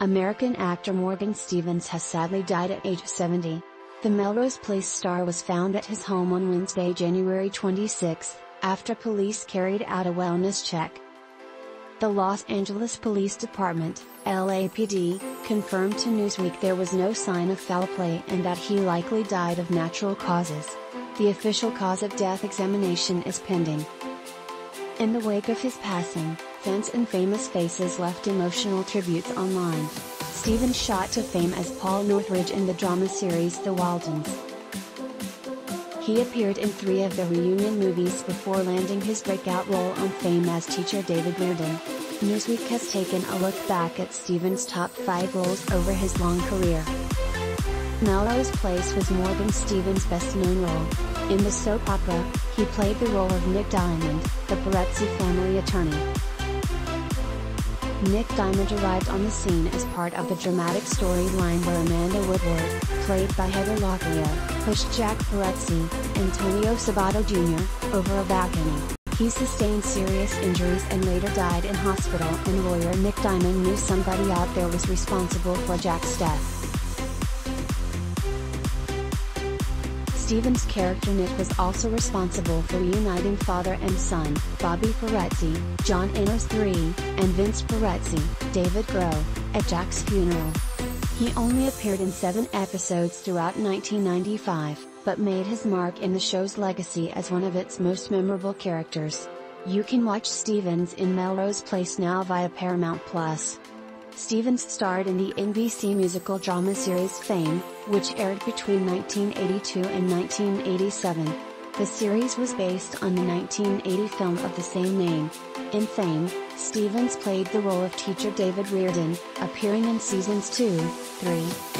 American actor Morgan Stevens has sadly died at age 70. The Melrose Place star was found at his home on Wednesday, January 26, after police carried out a wellness check. The Los Angeles Police Department, LAPD, confirmed to Newsweek there was no sign of foul play and that he likely died of natural causes. The official cause of death examination is pending. In the wake of his passing, and famous faces left emotional tributes online. Stevens shot to fame as Paul Northridge in the drama series The Waltons. He appeared in three of the reunion movies before landing his breakout role on Fame as teacher David Reardon. Newsweek has taken a look back at Stevens' top five roles over his long career. Melrose Place was Morgan Stevens' best known role. In the soap opera, he played the role of Nick Diamond, the Parezi family attorney. Nick Diamond arrived on the scene as part of the dramatic storyline where Amanda Woodward, played by Heather Locklear, pushed Jack Parezi, Antonio Sabato Jr., over a balcony. He sustained serious injuries and later died in hospital and lawyer Nick Diamond knew somebody out there was responsible for Jack's death. Stevens' character Nick was also responsible for uniting father and son, Bobby Parezi, John Enos III, and Vince Parezi, David Groh, at Jack's funeral. He only appeared in seven episodes throughout 1995, but made his mark in the show's legacy as one of its most memorable characters. You can watch Stevens in Melrose Place now via Paramount Plus. Stevens starred in the NBC musical drama series Fame, which aired between 1982 and 1987. The series was based on the 1980 film of the same name. In Fame, Stevens played the role of teacher David Reardon, appearing in seasons 2, 3,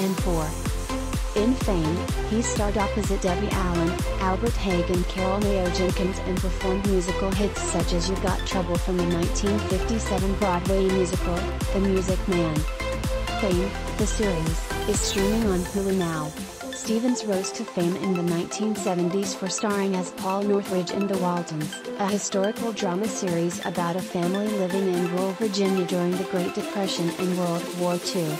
and 4. In Fame, he starred opposite Debbie Allen, Albert and Carol Mayo Jenkins and performed musical hits such as You Got Trouble from the 1957 Broadway musical, The Music Man. Fame, the series, is streaming on Hulu now. Stevens rose to fame in the 1970s for starring as Paul Northridge in The Waltons, a historical drama series about a family living in rural Virginia during the Great Depression and World War II.